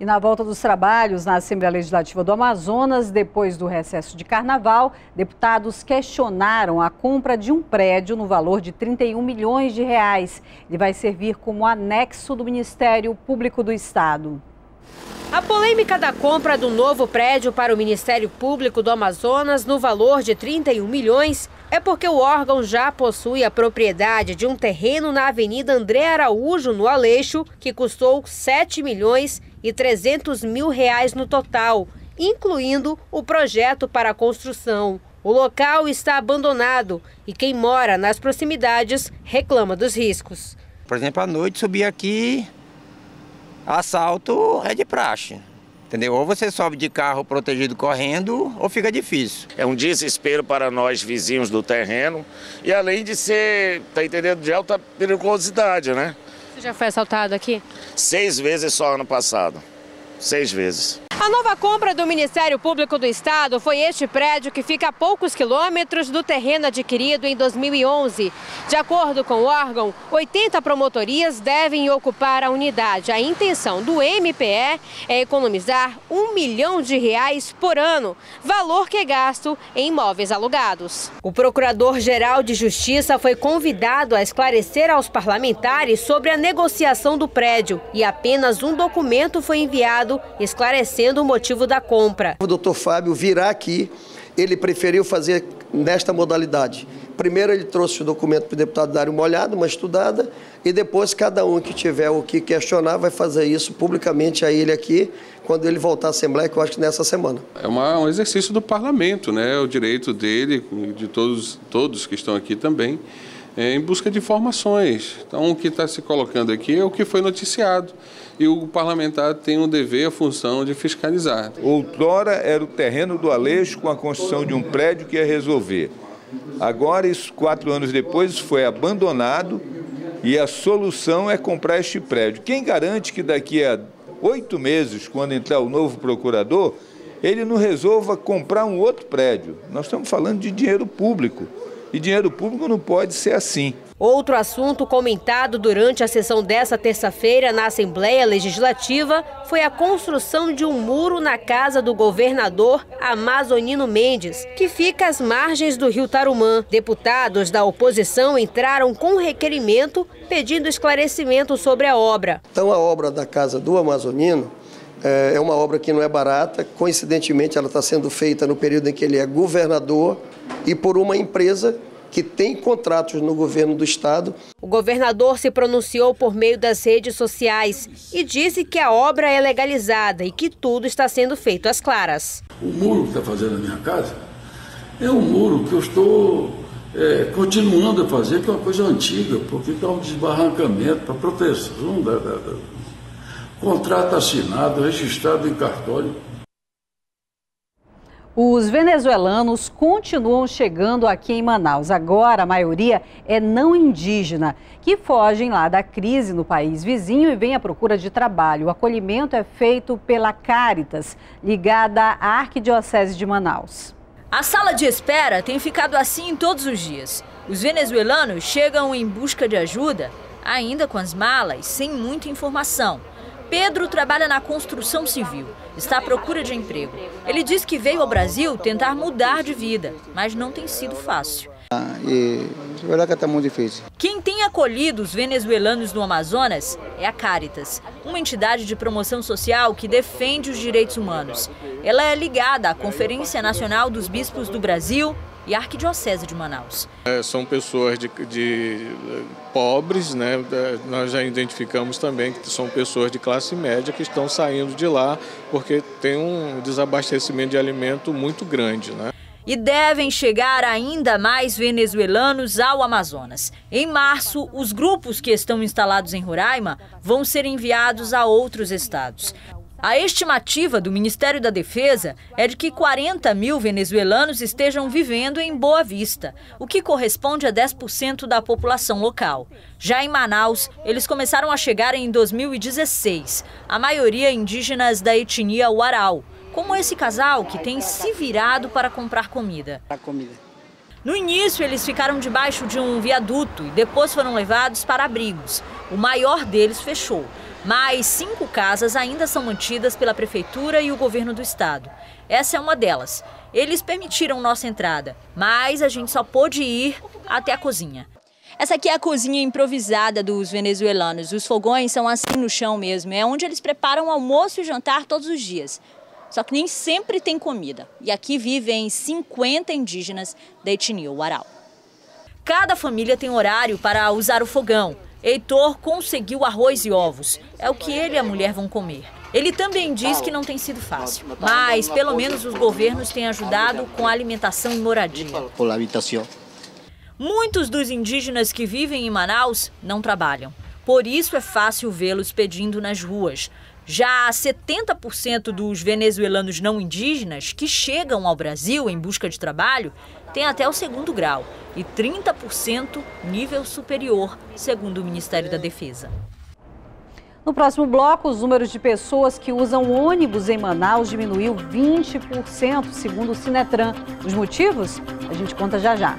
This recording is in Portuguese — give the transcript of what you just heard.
E na volta dos trabalhos na Assembleia Legislativa do Amazonas, depois do recesso de carnaval, deputados questionaram a compra de um prédio no valor de 31 milhões de reais. Ele vai servir como anexo do Ministério Público do Estado. A polêmica da compra do novo prédio para o Ministério Público do Amazonas no valor de 31 milhões é porque o órgão já possui a propriedade de um terreno na Avenida André Araújo, no Aleixo, que custou 7 milhões e 300 mil reais no total, incluindo o projeto para a construção. O local está abandonado e quem mora nas proximidades reclama dos riscos. Por exemplo, à noite subir aqui, assalto é de praxe. Entendeu? Ou você sobe de carro protegido correndo, ou fica difícil. É um desespero para nós vizinhos do terreno. E além de ser, tá entendendo, de alta periculosidade, né? Você já foi assaltado aqui? Seis vezes só ano passado. Seis vezes. A nova compra do Ministério Público do Estado foi este prédio que fica a poucos quilômetros do terreno adquirido em 2011. De acordo com o órgão, 80 promotorias devem ocupar a unidade. A intenção do MPE é economizar um milhão de reais por ano, valor que é gasto em imóveis alugados. O Procurador-Geral de Justiça foi convidado a esclarecer aos parlamentares sobre a negociação do prédio e apenas um documento foi enviado esclarecendo o motivo da compra. O doutor Fábio virá aqui, ele preferiu fazer nesta modalidade. Primeiro ele trouxe o documento para o deputado dar uma olhada, uma estudada, e depois cada um que tiver o que questionar vai fazer isso publicamente a ele aqui, quando ele voltar à Assembleia, que eu acho que nessa semana. É uma, um exercício do parlamento, né? o direito dele, de todos, todos que estão aqui também, é, em busca de informações. Então, o que está se colocando aqui é o que foi noticiado. E o parlamentar tem o dever, a função de fiscalizar. Outrora era o terreno do Aleixo com a construção de um prédio que ia resolver. Agora, isso, quatro anos depois, foi abandonado e a solução é comprar este prédio. Quem garante que daqui a oito meses, quando entrar o novo procurador, ele não resolva comprar um outro prédio? Nós estamos falando de dinheiro público. E dinheiro público não pode ser assim. Outro assunto comentado durante a sessão desta terça-feira na Assembleia Legislativa foi a construção de um muro na casa do governador Amazonino Mendes, que fica às margens do rio Tarumã. Deputados da oposição entraram com requerimento pedindo esclarecimento sobre a obra. Então, a obra da casa do Amazonino é, é uma obra que não é barata. Coincidentemente, ela está sendo feita no período em que ele é governador e por uma empresa que tem contratos no governo do estado. O governador se pronunciou por meio das redes sociais e disse que a obra é legalizada e que tudo está sendo feito às claras. O muro que está fazendo na minha casa é um muro que eu estou é, continuando a fazer, que é uma coisa antiga, porque está um desbarrancamento para proteção da, da, da contrato assinado, registrado em cartório. Os venezuelanos continuam chegando aqui em Manaus. Agora, a maioria é não indígena, que fogem lá da crise no país vizinho e vêm à procura de trabalho. O acolhimento é feito pela Caritas, ligada à Arquidiocese de Manaus. A sala de espera tem ficado assim todos os dias. Os venezuelanos chegam em busca de ajuda, ainda com as malas, sem muita informação. Pedro trabalha na construção civil, está à procura de emprego. Ele diz que veio ao Brasil tentar mudar de vida, mas não tem sido fácil. Ah, e que está muito difícil. Quem tem acolhido os venezuelanos no Amazonas é a Caritas, uma entidade de promoção social que defende os direitos humanos. Ela é ligada à Conferência Nacional dos Bispos do Brasil e Arquidiocese de Manaus. É, são pessoas de, de, pobres, né? É, nós já identificamos também que são pessoas de classe média que estão saindo de lá porque tem um desabastecimento de alimento muito grande, né? E devem chegar ainda mais venezuelanos ao Amazonas. Em março, os grupos que estão instalados em Roraima vão ser enviados a outros estados. A estimativa do Ministério da Defesa é de que 40 mil venezuelanos estejam vivendo em Boa Vista, o que corresponde a 10% da população local. Já em Manaus, eles começaram a chegar em 2016, a maioria indígenas da etnia Uarau, como esse casal que tem se virado para comprar comida. No início, eles ficaram debaixo de um viaduto e depois foram levados para abrigos. O maior deles fechou, mas cinco casas ainda são mantidas pela prefeitura e o governo do estado. Essa é uma delas. Eles permitiram nossa entrada, mas a gente só pôde ir até a cozinha. Essa aqui é a cozinha improvisada dos venezuelanos. Os fogões são assim no chão mesmo. É onde eles preparam almoço e jantar todos os dias. Só que nem sempre tem comida. E aqui vivem 50 indígenas da etnia Uarau. Cada família tem horário para usar o fogão. Heitor conseguiu arroz e ovos. É o que ele e a mulher vão comer. Ele também diz que não tem sido fácil, mas pelo menos os governos têm ajudado com alimentação e moradia. Muitos dos indígenas que vivem em Manaus não trabalham. Por isso é fácil vê-los pedindo nas ruas. Já 70% dos venezuelanos não indígenas que chegam ao Brasil em busca de trabalho têm até o segundo grau e 30% nível superior, segundo o Ministério da Defesa. No próximo bloco, os números de pessoas que usam ônibus em Manaus diminuiu 20%, segundo o Sinetran. Os motivos? A gente conta já já.